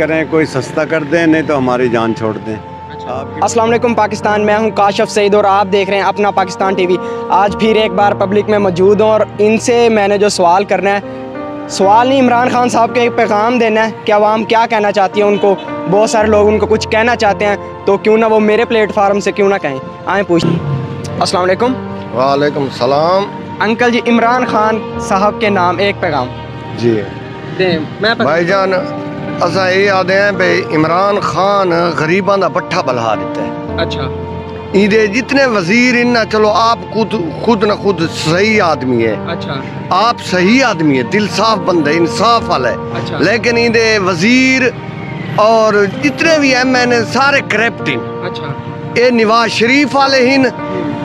करें कोई सस्ता कर दें नहीं तो हमारी जान छोड़ दें। आपकी अस्सलाम वालेकुम पाकिस्तान मैं हूँ काशफ सईद और आप देख रहे हैं अपना पाकिस्तान टीवी। आज फिर एक बार पब्लिक में मौजूद हूँ और इनसे मैंने जो सवाल करना है सवाल नहीं इमरान खान साहब को एक पैगाम देना है कि आवाम क्या कहना चाहती है उनको। बहुत सारे लोग उनको कुछ कहना चाहते हैं तो क्यों ना वो मेरे प्लेटफार्म से क्यों ना कहें? आए पूछ। अस्सलाम वालेकुम वालेकुम सलाम। अंकल जी इमरान खान साहब के नाम एक पैगाम। जी। दे मैं भाईजान असा ये आदे हैं भाई इमरान खान गरीबा का पट्ठा बलहा दिता है। अच्छा। इधे जितने वज़ीर इन ना चलो आप खुद खुद ना खुद सही आदमी है। अच्छा। आप सही आदमी है दिल साफ़ बंद है इंसाफ वाला है। अच्छा। लेकिन इधे वज़ीर और जितने भी एम एन सारे करप्ट अच्छा। ये नवाज़ शरीफ वाले हैं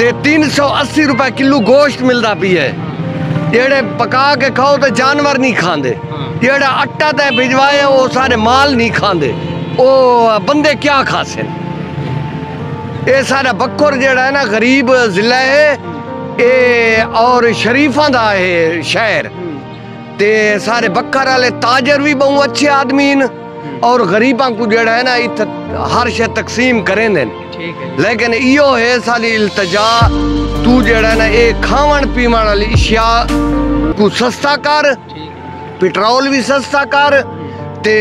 ਤੇ 380 ਰੁਪਏ ਕਿਲੋ ਗੋਸ਼ਤ ਮਿਲਦਾ ਪਈ ਹੈ ਜਿਹੜੇ ਪਕਾ ਕੇ ਖਾਓ ਤੇ ਜਾਨਵਰ ਨਹੀਂ ਖਾਂਦੇ ਹਾਂ। ਜਿਹੜਾ ਆਟਾ ਤੇ ਭਿਜਵਾਏ ਉਹ ਸਾਰੇ ਮਾਲ ਨਹੀਂ ਖਾਂਦੇ ਉਹ ਬੰਦੇ ਕਿਆ ਖਾਸੇ ਇਹ ਸਾਰਾ ਬੱਕਰ ਜਿਹੜਾ ਹੈ ਨਾ ਗਰੀਬ ਜ਼ਿਲ੍ਹਾ ਹੈ ਇਹ ਔਰ ਸ਼ਰੀਫਾਂ ਦਾ ਹੈ ਸ਼ਹਿਰ ਤੇ ਸਾਰੇ ਬੱਕਰ ਵਾਲੇ ਤਾਜਰ ਵੀ ਬਹੁਤ ਅੱਛੇ ਆਦਮੀ ਨੇ और गरीबा को जड़ा है ना इत हर शे तकसीम करें देन लेकिन इो है साली इल्तजा तू जड़ा है ना एक खावन पीवन वाली इशिया को सस्ता कर पेट्रोल भी सस्ता कर ते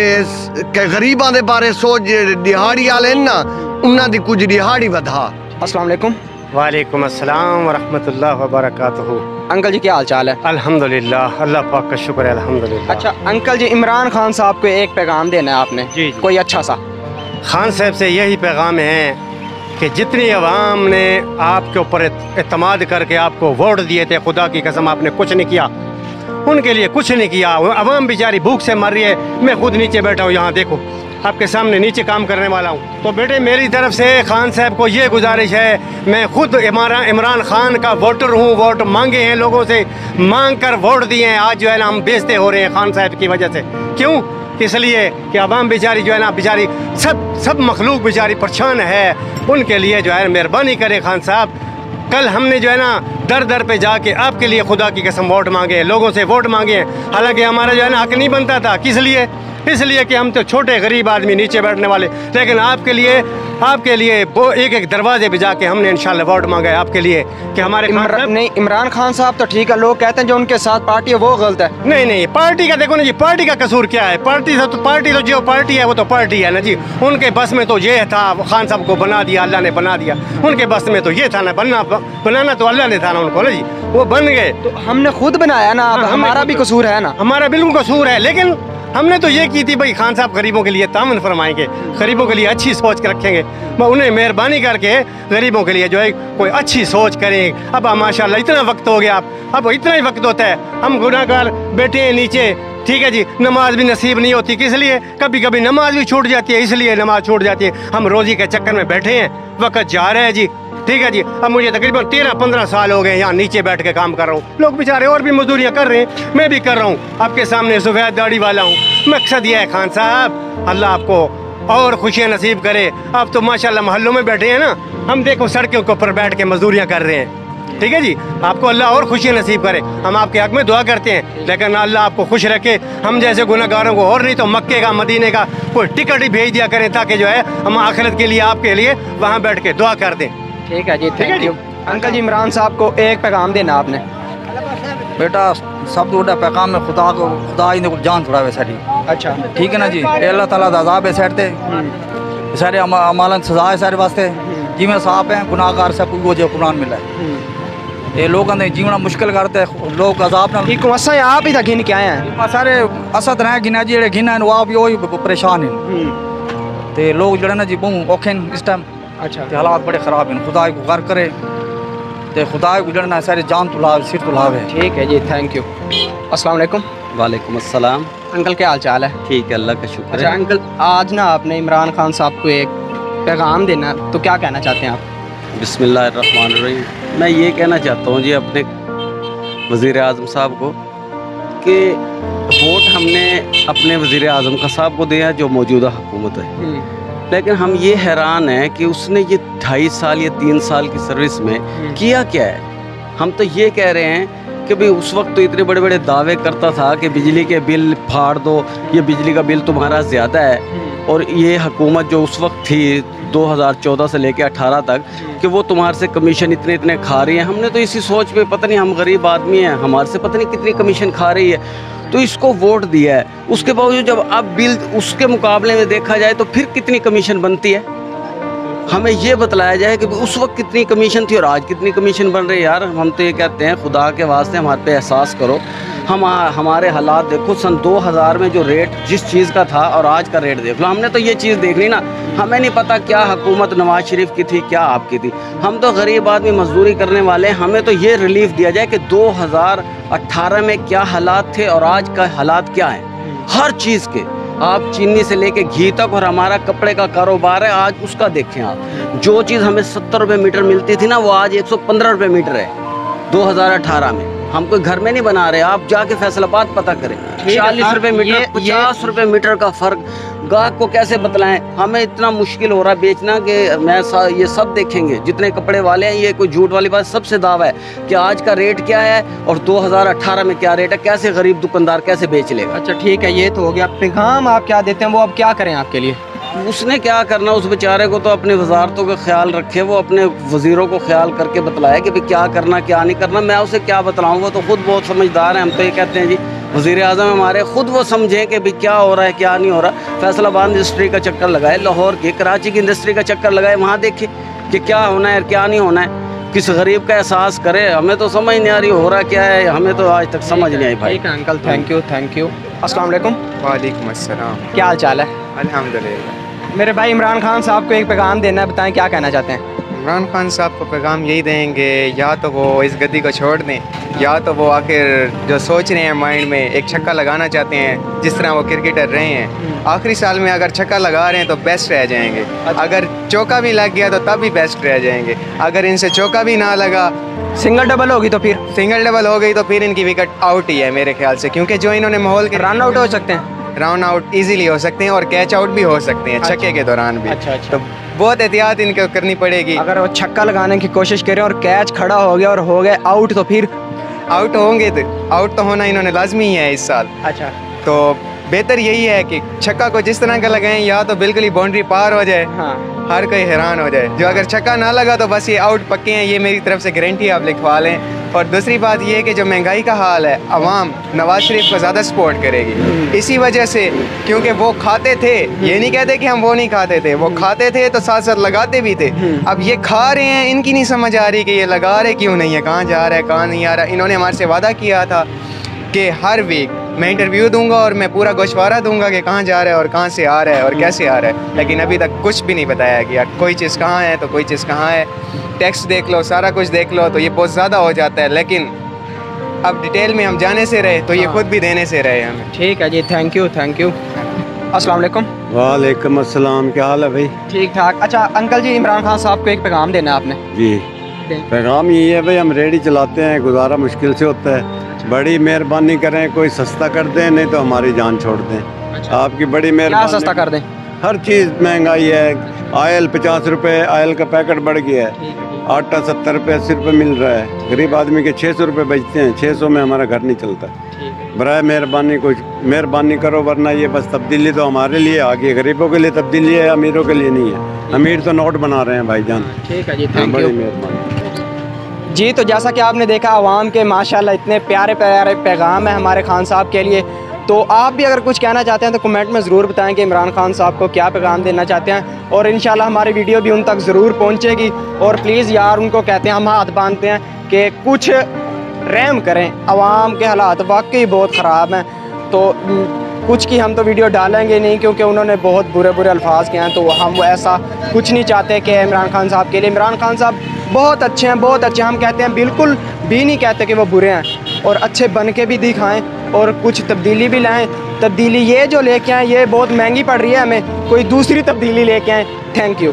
के गरीबा दे बारे सोच दिहाड़ी वाले ना उन्होंने कुछ दिहाड़ी वधा अस्सलाम वालेकुम। असलम वरहमत व बरकातहू अंकल जी क्या हाल चाल है? अल्हम्दुलिल्लाह अल्लाह पाक का शुक्र है अल्हम्दुलिल्लाह। अच्छा अंकल जी इमरान खान साहब को एक पैगाम देना है आपने। जी, जी। कोई अच्छा सा? खान साहब से यही पैगाम है कि जितनी आवाम ने आपके ऊपर अतमाद करके आपको वोट दिए थे खुदा की कसम आपने कुछ नहीं किया। उनके लिए कुछ नहीं किया। वो आवाम बेचारी भूख से मर रही है मैं खुद नीचे बैठा हूँ यहाँ देखो। आपके सामने नीचे काम करने वाला हूँ। तो बेटे, मेरी तरफ़ से खान साहब को ये गुजारिश है, मैं खुद इमरान खान का वोटर हूँ, वोट मांगे हैं लोगों से। मांग कर वोट दिए हैं, आज जो है ना हम बेचते हो रहे हैं खान साहब की वजह से। क्यों? इसलिए कि आवाम बेचारी जो है ना, बेचारी सब सब मखलूक बेचारी परेशान है। उनके लिए जो है मेहरबानी करें खान साहब। कल हमने जो है ना, दर दर पे जाके आपके लिए खुदा की कसम वोट मांगे लोगों से वोट मांगे हालाँकि हमारा जो है ना हक नहीं बनता था, किस लिए? इसलिए कि हम तो छोटे गरीब आदमी नीचे बैठने वाले। लेकिन आपके लिए आपके लिए वो एक एक दरवाजे पे जाके हमने इंशाल्लाह वोट मांगा है आपके लिए कि हमारे इमरा, नहीं इमरान खान साहब तो ठीक है लोग कहते हैं जो उनके साथ पार्टी है वो गलत है। नहीं नहीं पार्टी का देखो ना जी पार्टी का कसूर क्या है? पार्टी से तो पार्टी तो जो पार्टी है वो तो पार्टी है ना जी। उनके बस में तो ये था खान साहब को बना दिया अल्लाह ने बना दिया। उनके बस में तो ये था ना बनना बनाना तो अल्लाह ने था ना उनको ना जी। वो बन गए। तो हमने खुद बनाया ना हाँ, हमारा भी कसूर है ना। हमारा बिल्कुल कसूर है लेकिन हमने तो ये की थी, भाई, खान साहब गरीबों के लिए तामन फरमाएँगे, गरीबों के लिए अच्छी सोच रखेंगे। उन्हें मेहरबानी करके गरीबों के लिए जो है, कोई अच्छी सोच करें। अब माशाल्लाह, इतना वक्त हो गया, अब इतना ही वक्त होता है। हम गुनाहगार बैठे हैं नीचे, ठीक है जी? नमाज़ भी नसीब नहीं होती किस लिए? कभी कभी नमाज़ भी छूट जाती है, इसलिए नमाज़ छूट जाती है। हम रोजी के चक्कर में बैठे हैं, वक्त जा रहे हैं जी। ठीक है जी, अब मुझे तकरीबन तेरह पंद्रह साल हो गए यहाँ नीचे बैठ के काम कर रहा हूँ। लोग बेचारे और भी मजदूरियाँ कर रहे हैं, मैं भी कर रहा हूँ। आपके सामने सफ़ेद दाढ़ी वाला हूँ। मकसद ये है खान साहब, अल्लाह आपको और खुशियाँ नसीब करे। आप तो माशाल्लाह मोहल्लों में बैठे हैं ना, हम देखो सड़कों के ऊपर बैठ के मजदूरियाँ कर रहे हैं। ठीक है जी, आपको अल्लाह और खुशियाँ नसीब करे। हम आपके हक में दुआ करते हैं, लेकिन अल्लाह आपको खुश रखे। हम जैसे गुनागारों को और नहीं तो मक्के का, मदीने का कोई टिकट ही भेज दिया करें, ताकि जो है हम आखिरत के लिए आपके लिए वहाँ बैठ के दुआ कर दें। ठीक है जी है थैंक जी। यू अंकल जी इमरान साहब को एक पैगाम देना आपने। बेटा सब तो बड़ा पैगाम है खुदा को खुदा ही ने कुछ जान छुड़ावे सारी। अच्छा। ठीक है ना जी? अल्लाह ताला दा अजाब है साइड ते। सारे अमा- अमालन सजा है सारे वास्ते। जिमें साफ़ है गुनाहगार से कोई वो जो कुरान मिला है। ये लोगों ने जीवना मुश्किल करते हैं लोग अजाब ना एक वसा आप ही था गिन के आए हैं। सारे असद रह गिना जी जेह्ड़े गिना वो भी वही परेशान हैं। ते लोग जेह्ड़े ना जी बहुत औखे इस टाइम अच्छा। ते हालात बड़े खराब हैं। खुदा को कर करे। तो खुदा को जेह्ड़ा ना सारे जान तुलाव सिर तुलाव है ठीक है जी थैंक यू अस्सलाम वालेकुम। वालेकुम अस्सलाम। अंकल क्या हाल चाल है? ठीक है अल्लाह का शुक्र अच्छा अंकल आज ना आपने इमरान खान साहब को एक पैगाम देना तो क्या कहना चाहते हैं आप? बिस्मिल्लाहिर्रहमानिर्रहीम। मैं ये कहना चाहता हूँ जी अपने वज़ीर अजम साहब को कि वोट हमने अपने वज़ीर अजम का साहब को दिया जो मौजूदा हुकूमत है। लेकिन हम ये हैरान हैं कि उसने ये ढाई साल या तीन साल की सर्विस में किया क्या है? हम तो ये कह रहे हैं कि भाई उस वक्त तो इतने बड़े बड़े दावे करता था कि बिजली के बिल फाड़ दो ये बिजली का बिल तुम्हारा ज़्यादा है। और ये हुकूमत जो उस वक्त थी 2014 से लेकर 18 तक कि वो तुम्हारे से कमीशन इतने इतने खा रही है। हमने तो इसी सोच में पता नहीं हम गरीब आदमी हैं हमारे से पता नहीं कितनी कमीशन खा रही है। तो इसको वोट दिया है। उसके बावजूद जब अब बिल उसके मुकाबले में देखा जाए तो फिर कितनी कमीशन बनती है? हमें ये बतलाया जाए कि उस वक्त कितनी कमीशन थी और आज कितनी कमीशन बन रही है यार। हम तो ये कहते हैं, खुदा के वास्ते हमारे पे एहसास करो। हम हमारे हालात देखो, सन 2000 में जो रेट जिस चीज़ का था और आज का रेट देख लो। हमने तो ये चीज़ देख ली ना। हमें नहीं पता क्या हुकूमत नवाज़ शरीफ की थी, क्या आपकी थी। हम तो गरीब आदमी, मजदूरी करने वाले हमें तो ये रिलीफ दिया जाए कि 2018 में क्या हालात थे और आज का हालात क्या है। हर चीज़ के। आप चीनी से लेके घी तक और हमारा कपड़े का कारोबार है आज उसका देखें आप। जो चीज़ हमें सत्तर रुपये मीटर मिलती थी ना वो आज एक सौ पंद्रह रुपये मीटर है 2018 में। हम कोई घर में नहीं बना रहे आप जाके फैसलाबाद पता करें। चालीस रुपये मीटर पचास रुपये मीटर का फ़र्क गाहक को कैसे बतलाएँ? हमें इतना मुश्किल हो रहा है बेचना कि मैं सा, ये सब देखेंगे। जितने कपड़े वाले हैं ये कोई झूठ वाली बात सबसे दावा है कि आज का रेट क्या है और 2018 में क्या रेट है? कैसे गरीब दुकानदार कैसे बेच लेगा? अच्छा ठीक है ये तो हो गया पैगाम आप क्या देते हैं वो अब क्या करें आपके लिए? उसने क्या करना उस बेचारे को तो अपनी वजारतों का ख्याल रखे वो अपने वजीरों को ख्याल करके बतलाया कि भाई क्या करना क्या नहीं करना मैं उसे क्या बतलाऊँ वो तो खुद बहुत समझदार है हम तो ये कहते हैं जी। वज़ीर अजम हमारे खुद वो समझें कि भाई क्या हो रहा है क्या नहीं हो रहा। फैसलाबाद इंडस्ट्री का चक्कर लगाए लाहौर की कराची की इंडस्ट्री का चक्कर लगाए वहाँ देखे कि क्या होना है क्या नहीं होना है। किस गरीब का एहसास करे हमें तो समझ नहीं आ रही हो रहा क्या है हमें तो आज तक समझ नहीं आई भाई। ठीक है uncle thank you thank you अस्सलाम वालेकुम। वालेकुम अस्सलाम। क्या हाल चाल है? अल्हम्दुलिल्लाह। मेरे भाई इमरान खान साहब को एक पैगाम देना है बताएँ क्या कहना चाहते हैं? इमरान खान साहब को पैगाम यही देंगे या तो वो इस गद्दी को छोड़ दें या तो वो आखिर जो सोच रहे हैं माइंड में एक छक्का लगाना चाहते हैं जिस तरह वो क्रिकेटर रहे हैं। आखिरी साल में अगर छक्का लगा रहे हैं तो बेस्ट रह जाएँगे। अगर चौका भी लग गया तो तब भी बेस्ट रह जाएँगे। अगर इनसे चौका भी ना लगा सिंगल डबल होगी तो फिर। सिंगल डबल हो गई तो फिर इनकी विकेट आउट ही है मेरे ख्याल से क्योंकि जो इन्होंने माहौल के रन आउट हो सकते हैं। राउंड आउट इजीली हो सकते हैं और कैच आउट भी हो सकते हैं छक्के के दौरान भी। अच्छा, अच्छा। तो बहुत एहतियात इनको करनी पड़ेगी। अगर वो छक्का लगाने की कोशिश करें और कैच खड़ा हो गया और हो गए आउट तो फिर आउट होंगे तो आउट तो होना इन्होंने लाजमी ही है इस साल। अच्छा। तो बेहतर यही है कि छक्का को जिस तरह का लगाएँ या तो बिल्कुल ही बाउंड्री पार हो जाए। हाँ। हर कोई हैरान हो जाए। जो अगर छक्का ना लगा तो बस ये आउट पक्के हैं, ये मेरी तरफ़ से गारंटी आप लिखवा लें। और दूसरी बात ये है कि जो महँगाई का हाल है, अवाम नवाज़ शरीफ को ज़्यादा सपोर्ट करेगी। इसी वजह से, क्योंकि वो खाते थे, ये नहीं कहते कि हम वो नहीं खाते थे, वो खाते थे तो साथ साथ लगाते भी थे। अब ये खा रहे हैं, इनकी नहीं समझ आ रही कि ये लगा रहे क्यों नहीं है, कहाँ जा रहा है, कहाँ नहीं आ रहा। इन्होंने हमारे से वादा किया था कि हर वीक मैं इंटरव्यू दूँगा और मैं पूरा गोशवारा दूँगा कि कहाँ जा रहा है और कहाँ से आ रहा है और कैसे आ रहा है। लेकिन अभी तक कुछ भी नहीं बताया गया कोई चीज़ कहाँ है तो कोई चीज़ कहाँ है। टैक्स देख लो सारा कुछ देख लो तो ये बहुत ज़्यादा हो जाता है। लेकिन अब डिटेल में हम जाने से रहे तो ये खुद भी देने से रहे हमें। ठीक है जी थैंक यू थैंक यू अस्सलाम वालेकुम वालेकुम अस्सलाम क्या हाल है भाई? ठीक ठाक। अच्छा अंकल जी इमरान खान साहब को एक पैगाम देना है आपने। जी। पैगाम यही है भाई हम रेडी चलाते हैं गुजारा मुश्किल से होता है। बड़ी मेहरबानी करें कोई सस्ता कर दें नहीं तो हमारी जान छोड़ दें। अच्छा। आपकी बड़ी मेहरबानी सस्ता कर दें? हर चीज़ महँगाई है। आयल पचास रुपये आयल का पैकेट बढ़ गया है। आटा सत्तर रुपये अस्सी रुपये मिल रहा है। गरीब आदमी के छः सौ रुपये बचते हैं। छः सौ में हमारा घर नहीं चलता। बरए मेहरबानी कुछ मेहरबानी करो वरना ये बस तब्दीली तो हमारे लिए आ गई गरीबों के लिए तब्दीली है अमीरों के लिए नहीं है। अमीर तो नोट बना रहे हैं भाईजान। ठीक है जी बड़ी मेहरबानी। जी तो जैसा कि आपने देखा, आवाम के माशाल्लाह इतने प्यारे प्यारे पैगाम है हमारे खान साहब के लिए। तो आप भी अगर कुछ कहना चाहते हैं तो कमेंट में ज़रूर बताएँ कि इमरान खान साहब को क्या पैगाम देना चाहते हैं। और इन हमारी वीडियो भी उन तक ज़रूर पहुँचेगी। और प्लीज़ यार, उनको कहते हैं, हम हाथ बांधते हैं कि कुछ रैम करें। आवाम के हालात वाकई बहुत ख़राब हैं। तो कुछ की हम तो वीडियो डालेंगे नहीं क्योंकि उन्होंने बहुत बुरे बुरे अल्फाज किए हैं तो हम ऐसा कुछ नहीं चाहते कि इमरान खान साहब के लिए। इमरान खान साहब बहुत अच्छे हैं, बहुत अच्छे। हम कहते हैं, बिल्कुल भी नहीं कहते कि वो बुरे हैं और अच्छे बन के भी दिखाएँ और कुछ तब्दीली भी लाएँ। तब्दीली ये जो लेके आएँ, ये बहुत महँगी पड़ रही है हमें। कोई दूसरी तब्दीली लेके आएँ। Thank you